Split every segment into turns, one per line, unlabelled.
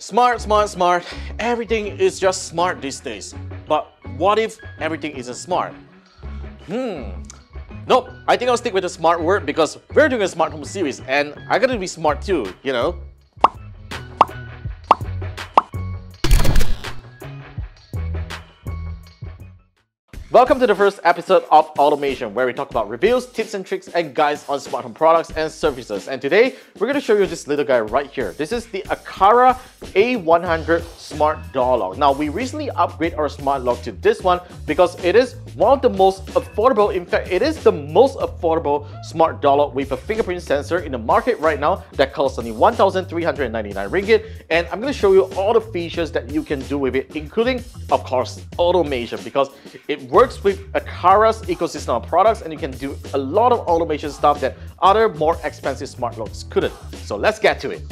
Smart, smart, smart. Everything is just smart these days. But what if everything isn't smart? Hmm. Nope, I think I'll stick with the smart word because we're doing a smart home series and I gotta be smart too, you know? Welcome to the first episode of Automation, where we talk about reviews, tips and tricks, and guides on smart home products and services. And today, we're to show you this little guy right here. This is the Aqara A100 Smart Door Lock. Now, we recently upgraded our smart lock to this one because it is one of the most affordable, in fact, it is the most affordable smart door lock with a fingerprint sensor in the market right now that costs only 1,399 ringgit. And I'm going to show you all the features that you can do with it, including, of course, automation, because it works works with Aqara's ecosystem of products and you can do a lot of automation stuff that other more expensive smart locks couldn't. So let's get to it.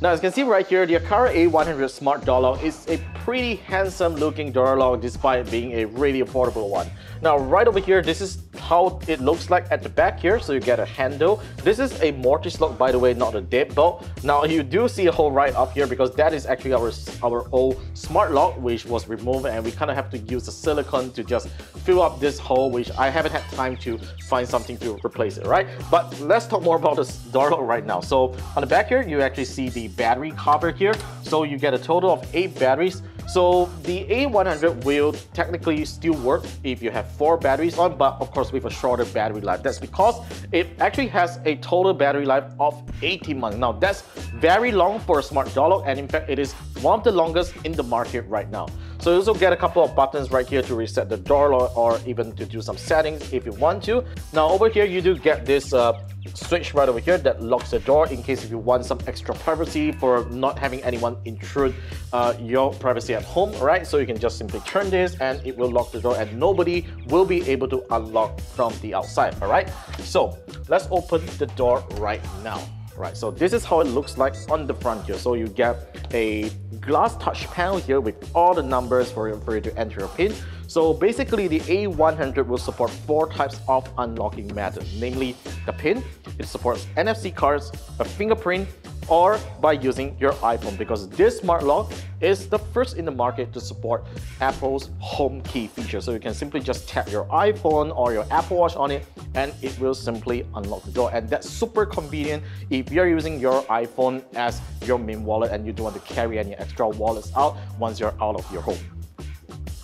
Now as you can see right here, the Aqara A100 Smart Door Lock is a pretty handsome looking door lock despite being a really affordable one. Now right over here, this is how it looks like at the back here. So you get a handle. This is a mortise lock by the way, not a deadbolt. Now you do see a hole right up here because that is actually our, our old smart lock which was removed and we kind of have to use the silicone to just fill up this hole which I haven't had time to find something to replace it, right? But let's talk more about this door lock right now. So on the back here, you actually see the battery cover here. So you get a total of eight batteries. So the A100 will technically still work if you have four batteries on, but of course with a shorter battery life. That's because it actually has a total battery life of 18 months. Now that's very long for a smart lock and in fact it is one of the longest in the market right now. So you also get a couple of buttons right here to reset the door lock or even to do some settings if you want to. Now over here you do get this uh, switch right over here that locks the door in case if you want some extra privacy for not having anyone intrude uh, your privacy at home, right? So you can just simply turn this and it will lock the door and nobody will be able to unlock from the outside, all right? So let's open the door right now. Right, so this is how it looks like on the front here. So you get a glass touch panel here with all the numbers for you, for you to enter your PIN. So basically the A100 will support four types of unlocking methods, namely the PIN, it supports NFC cards, a fingerprint, or by using your iPhone because this smart lock is the first in the market to support Apple's home key feature. So you can simply just tap your iPhone or your Apple Watch on it and it will simply unlock the door. And that's super convenient if you're using your iPhone as your main wallet and you don't want to carry any extra wallets out once you're out of your home.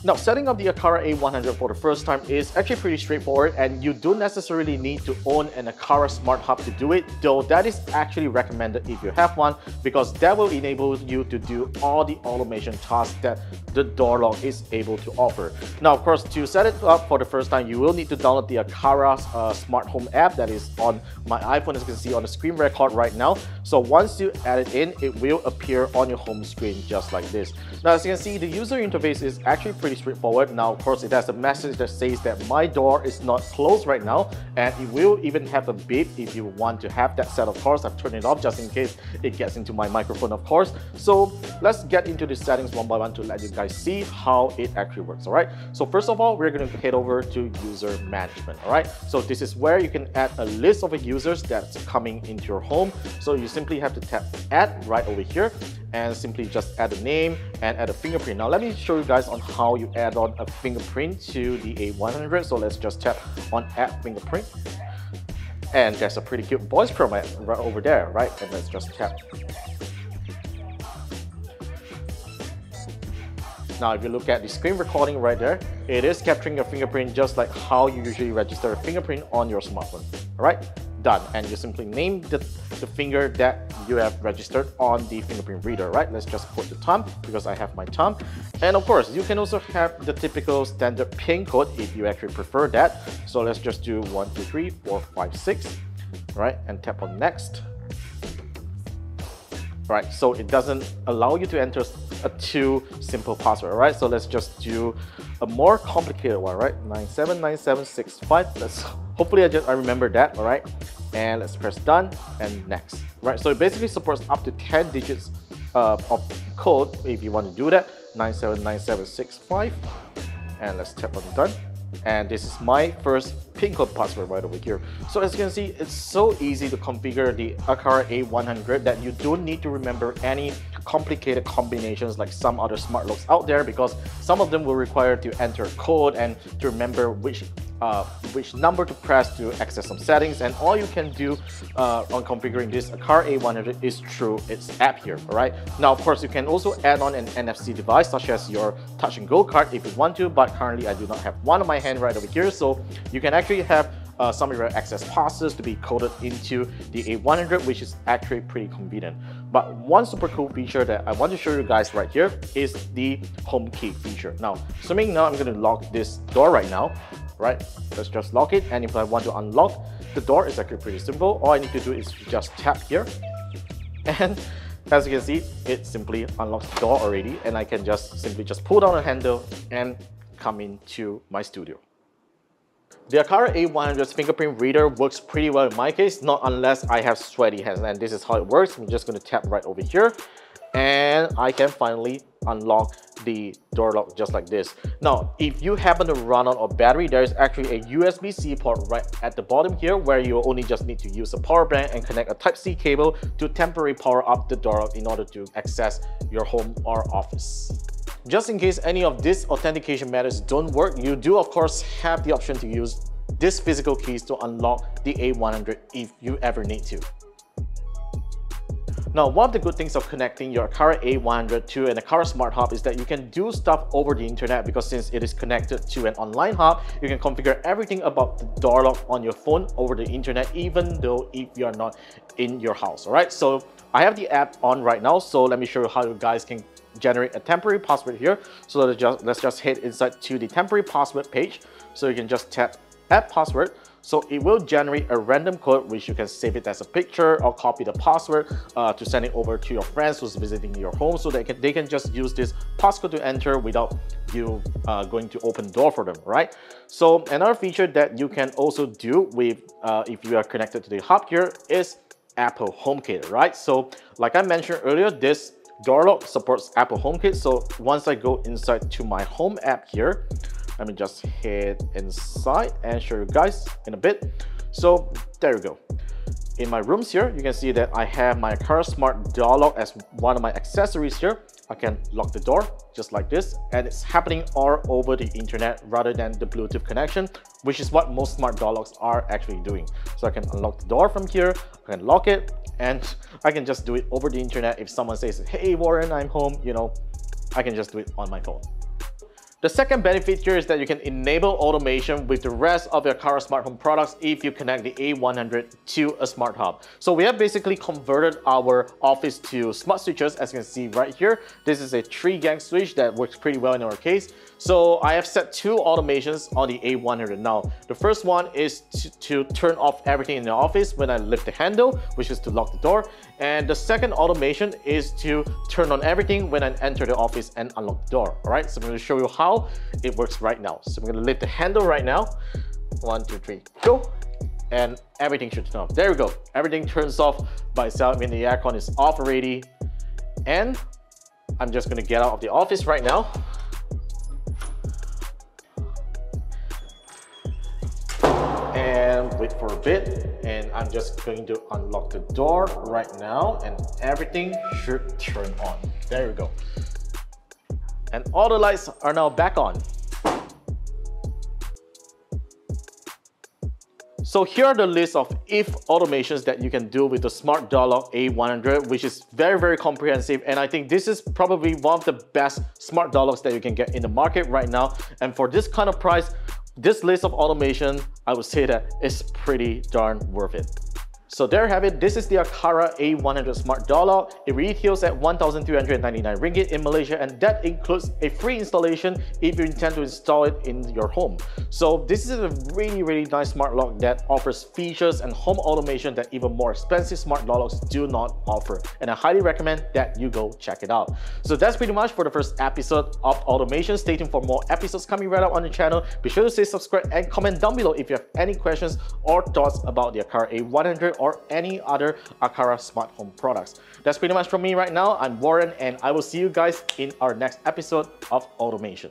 Now, setting up the Aqara A100 for the first time is actually pretty straightforward and you don't necessarily need to own an Aqara Smart Hub to do it, though that is actually recommended if you have one because that will enable you to do all the automation tasks that the door lock is able to offer. Now, of course, to set it up for the first time, you will need to download the Aqara uh, Smart Home app that is on my iPhone as you can see on the screen record right now. So once you add it in, it will appear on your home screen just like this. Now, as you can see, the user interface is actually pretty straightforward. Now, of course, it has a message that says that my door is not closed right now, and it will even have a beep if you want to have that set, of course. I've turned it off just in case it gets into my microphone, of course. So let's get into the settings one by one to let you guys see how it actually works, all right? So first of all, we're going to head over to user management, all right? So this is where you can add a list of users that's coming into your home. So you simply have to tap add right over here and simply just add a name and add a fingerprint. Now let me show you guys on how you add on a fingerprint to the A100. So let's just tap on add fingerprint. And there's a pretty cute voice prompt right over there, right? And let's just tap. Now, if you look at the screen recording right there, it is capturing your fingerprint just like how you usually register a fingerprint on your smartphone. All right? done. And you simply name the, the finger that you have registered on the fingerprint reader, right? Let's just put the thumb because I have my thumb. And of course, you can also have the typical standard PIN code if you actually prefer that. So let's just do one, two, three, four, five, six, right? And tap on next. Right, so it doesn't allow you to enter a too simple password, right? So let's just do a more complicated one, right? 979765. Let's hopefully I just I remember that, all right? And let's press done and next, right? So it basically supports up to 10 digits uh, of code if you want to do that. 979765 and let's tap on done and this is my first pin code password right over here. So as you can see, it's so easy to configure the Aqara A100 that you don't need to remember any complicated combinations like some other smart locks out there because some of them will require to enter code and to remember which uh, which number to press to access some settings and all you can do uh, on configuring this Aqara A100 is through its app here, alright? Now of course you can also add on an NFC device such as your touch and go card if you want to but currently I do not have one on my hand right over here so you can actually have uh, some of your access passes to be coded into the A100 which is actually pretty convenient. But one super cool feature that I want to show you guys right here is the home key feature. Now, assuming now I'm going to lock this door right now, right? Let's just lock it and if I want to unlock the door, it's actually pretty simple. All I need to do is just tap here and as you can see, it simply unlocks the door already and I can just simply just pull down the handle and come into my studio. The Aqara A100's fingerprint reader works pretty well in my case, not unless I have sweaty hands. And this is how it works. I'm just going to tap right over here and I can finally unlock the door lock just like this. Now, if you happen to run out of battery, there is actually a USB-C port right at the bottom here where you only just need to use a power bank and connect a Type-C cable to temporarily power up the door lock in order to access your home or office. Just in case any of these authentication methods don't work, you do of course have the option to use this physical keys to unlock the A100 if you ever need to. Now, one of the good things of connecting your Aqara A100 to an Aqara Smart Hub is that you can do stuff over the internet because since it is connected to an online hub, you can configure everything about the door lock on your phone over the internet, even though if you're not in your house, all right? So I have the app on right now, so let me show you how you guys can generate a temporary password here. So let's just, let's just head inside to the temporary password page. So you can just tap add password. So it will generate a random code which you can save it as a picture or copy the password uh, to send it over to your friends who's visiting your home so they can, they can just use this passcode to enter without you uh, going to open door for them, right? So another feature that you can also do with uh, if you are connected to the hub here is Apple HomeKit, right? So like I mentioned earlier, this door lock supports Apple HomeKit. So once I go inside to my home app here, let me just head inside and show you guys in a bit. So there you go. In my rooms here, you can see that I have my Aqara Smart Lock as one of my accessories here. I can lock the door just like this and it's happening all over the internet rather than the Bluetooth connection, which is what most smart locks are actually doing. So I can unlock the door from here, I can lock it and I can just do it over the internet. If someone says, hey Warren, I'm home, you know, I can just do it on my phone. The second benefit here is that you can enable automation with the rest of your Aqara smart home products if you connect the A100 to a smart hub. So we have basically converted our office to smart switches as you can see right here. This is a three gang switch that works pretty well in our case. So I have set two automations on the A100 now. The first one is to, to turn off everything in the office when I lift the handle, which is to lock the door. And the second automation is to turn on everything when I enter the office and unlock the door. All right, so I'm to show you how it works right now. So I'm to lift the handle right now. One, two, three, go. And everything should turn off. There we go. Everything turns off by itself. I mean, the aircon is off already. And I'm just to get out of the office right now. and wait for a bit and I'm just going to unlock the door right now and everything should turn on. There we go. And all the lights are now back on. So here are the list of if automations that you can do with the Smart Lock A100, which is very, very comprehensive. And I think this is probably one of the best smart locks that you can get in the market right now. And for this kind of price, this list of automation, I would say that is pretty darn worth it. So there you have it. This is the Aqara A100 Smart Lock. It retails at 1,399 ringgit in Malaysia and that includes a free installation if you intend to install it in your home. So this is a really, really nice smart lock that offers features and home automation that even more expensive smart door locks do not offer. And I highly recommend that you go check it out. So that's pretty much for the first episode of Automation. Stay tuned for more episodes coming right up on the channel. Be sure to say subscribe and comment down below if you have any questions or thoughts about the Akara A100 or any other Aqara smart home products. That's pretty much from me right now. I'm Warren and I will see you guys in our next episode of Automation.